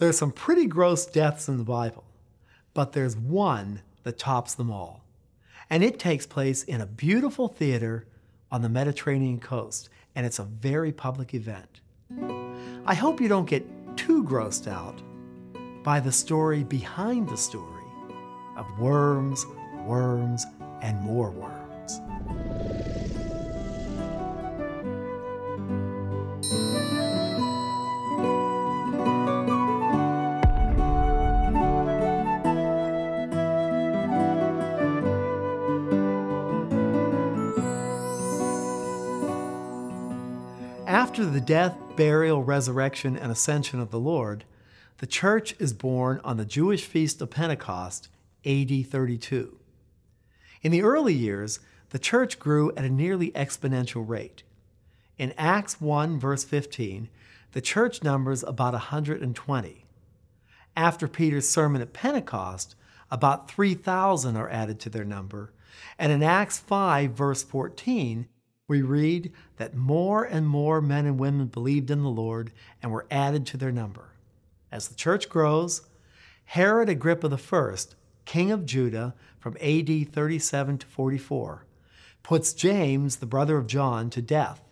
There's some pretty gross deaths in the Bible, but there's one that tops them all. And it takes place in a beautiful theater on the Mediterranean coast, and it's a very public event. I hope you don't get too grossed out by the story behind the story of worms, worms, and more worms. After the death, burial, resurrection, and ascension of the Lord, the church is born on the Jewish feast of Pentecost, AD 32. In the early years, the church grew at a nearly exponential rate. In Acts 1, verse 15, the church numbers about 120. After Peter's sermon at Pentecost, about 3,000 are added to their number. And in Acts 5, verse 14, we read that more and more men and women believed in the Lord and were added to their number. As the church grows, Herod Agrippa I, king of Judah from AD 37 to 44, puts James, the brother of John, to death,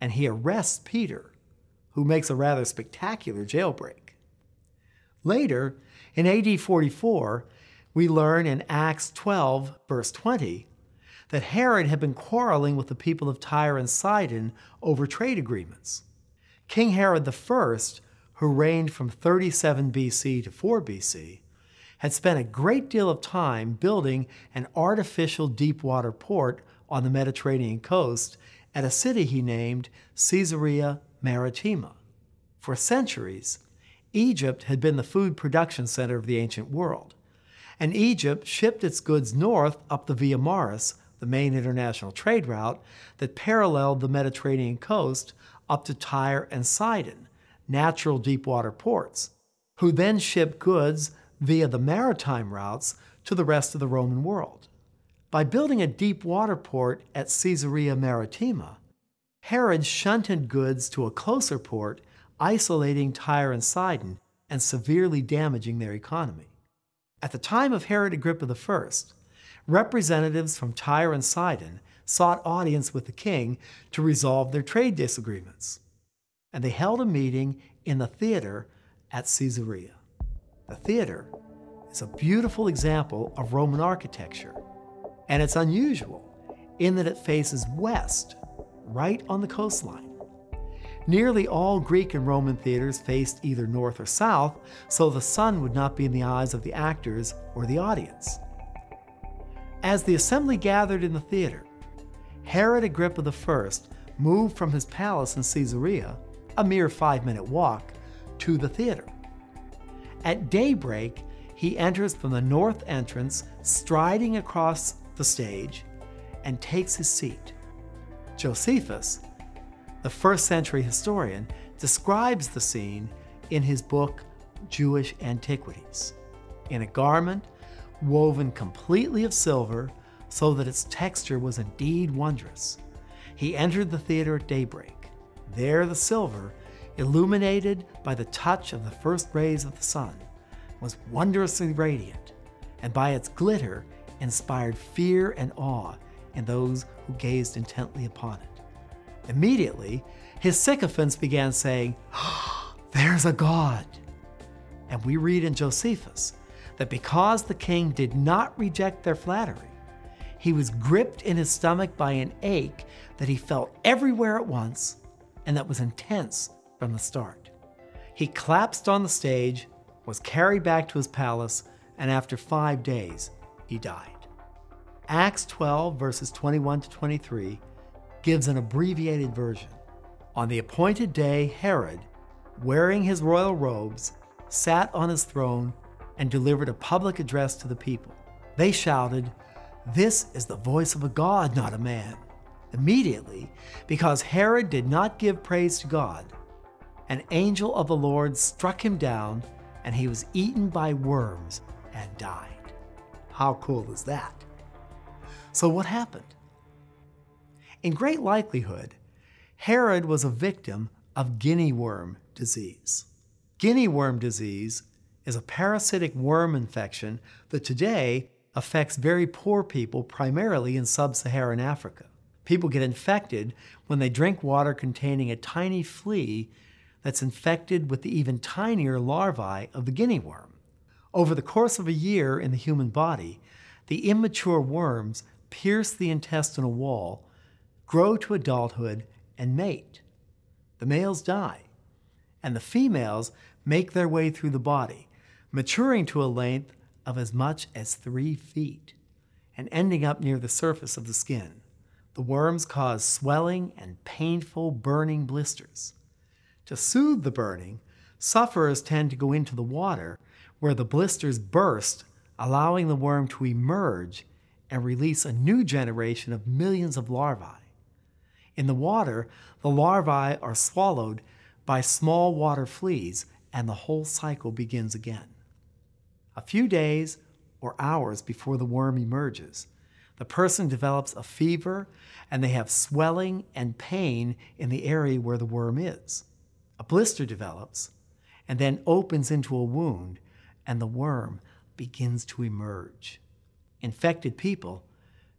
and he arrests Peter, who makes a rather spectacular jailbreak. Later, in AD 44, we learn in Acts 12, verse 20, that Herod had been quarreling with the people of Tyre and Sidon over trade agreements. King Herod I, who reigned from 37 BC to 4 BC, had spent a great deal of time building an artificial deep water port on the Mediterranean coast at a city he named Caesarea Maritima. For centuries, Egypt had been the food production center of the ancient world, and Egypt shipped its goods north up the Via Maris the main international trade route that paralleled the Mediterranean coast up to Tyre and Sidon, natural deep-water ports, who then shipped goods via the maritime routes to the rest of the Roman world. By building a deep water port at Caesarea Maritima, Herod shunted goods to a closer port, isolating Tyre and Sidon and severely damaging their economy. At the time of Herod Agrippa I, representatives from Tyre and Sidon sought audience with the king to resolve their trade disagreements. And they held a meeting in the theater at Caesarea. The theater is a beautiful example of Roman architecture, and it's unusual in that it faces west, right on the coastline. Nearly all Greek and Roman theaters faced either north or south, so the sun would not be in the eyes of the actors or the audience. As the assembly gathered in the theater, Herod Agrippa I moved from his palace in Caesarea, a mere five minute walk, to the theater. At daybreak, he enters from the north entrance, striding across the stage, and takes his seat. Josephus, the first century historian, describes the scene in his book Jewish Antiquities. In a garment woven completely of silver, so that its texture was indeed wondrous. He entered the theater at daybreak. There the silver, illuminated by the touch of the first rays of the sun, was wondrously radiant, and by its glitter inspired fear and awe in those who gazed intently upon it. Immediately, his sycophants began saying, oh, There's a God! And we read in Josephus that because the king did not reject their flattery, he was gripped in his stomach by an ache that he felt everywhere at once and that was intense from the start. He collapsed on the stage, was carried back to his palace, and after five days, he died. Acts 12, verses 21 to 23, gives an abbreviated version. On the appointed day, Herod, wearing his royal robes, sat on his throne and delivered a public address to the people. They shouted, This is the voice of a God, not a man. Immediately, because Herod did not give praise to God, an angel of the Lord struck him down, and he was eaten by worms and died. How cool is that? So, what happened? In great likelihood, Herod was a victim of guinea worm disease. Guinea worm disease is a parasitic worm infection that today affects very poor people primarily in sub Saharan Africa. People get infected when they drink water containing a tiny flea that's infected with the even tinier larvae of the guinea worm. Over the course of a year in the human body, the immature worms pierce the intestinal wall, grow to adulthood, and mate. The males die, and the females make their way through the body, maturing to a length of as much as three feet and ending up near the surface of the skin. The worms cause swelling and painful burning blisters. To soothe the burning, sufferers tend to go into the water where the blisters burst, allowing the worm to emerge and release a new generation of millions of larvae. In the water, the larvae are swallowed by small water fleas, and the whole cycle begins again. A few days or hours before the worm emerges, the person develops a fever and they have swelling and pain in the area where the worm is. A blister develops and then opens into a wound, and the worm begins to emerge. Infected people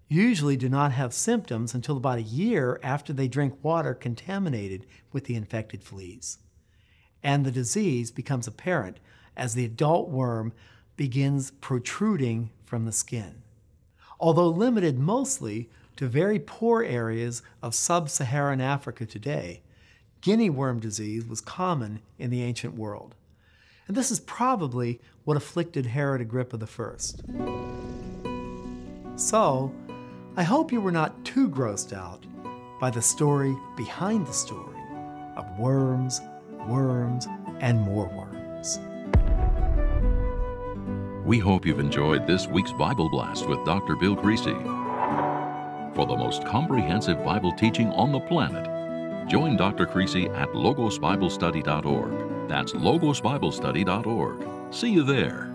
usually do not have symptoms until about a year after they drink water contaminated with the infected fleas. And the disease becomes apparent as the adult worm begins protruding from the skin. Although limited mostly to very poor areas of sub Saharan Africa today, guinea worm disease was common in the ancient world. And this is probably what afflicted Herod Agrippa I. So, I hope you were not too grossed out by the story behind the story of worms, worms, and more worms. We hope you've enjoyed this week's Bible Blast with Dr. Bill Creasy. For the most comprehensive Bible teaching on the planet, join Dr. Creasy at logosbiblestudy.org. That's logosbiblestudy.org. See you there.